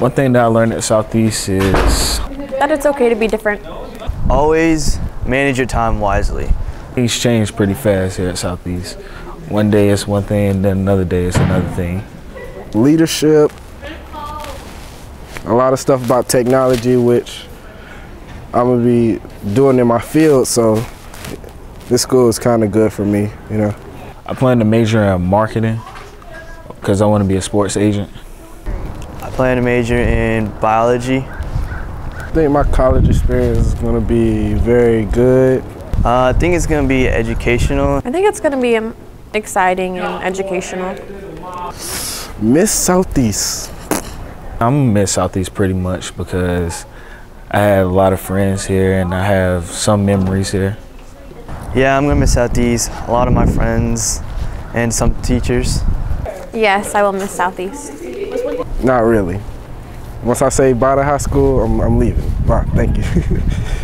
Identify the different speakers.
Speaker 1: One thing that I learned at Southeast is
Speaker 2: That it's okay to be different.
Speaker 3: Always manage your time wisely.
Speaker 1: things change pretty fast here at Southeast. One day it's one thing, and then another day it's another thing.
Speaker 4: leadership, a lot of stuff about technology, which I'm gonna be doing in my field. So this school is kind of good for me, you know.
Speaker 1: I plan to major in marketing because I want to be a sports agent.
Speaker 3: I plan to major in biology.
Speaker 4: I think my college experience is gonna be very good.
Speaker 3: Uh, I think it's going to be educational.
Speaker 2: I think it's going to be um, exciting and educational.
Speaker 4: Miss Southeast.
Speaker 1: I'm gonna miss Southeast pretty much because I have a lot of friends here and I have some memories here.
Speaker 3: Yeah, I'm going to miss Southeast, a lot of my friends, and some teachers.
Speaker 2: Yes, I will miss Southeast.
Speaker 4: Not really. Once I say bye to high school, I'm, I'm leaving. Bye. Thank you.